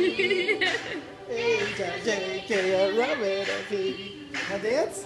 Ready? H I J K L M N O P. Now dance.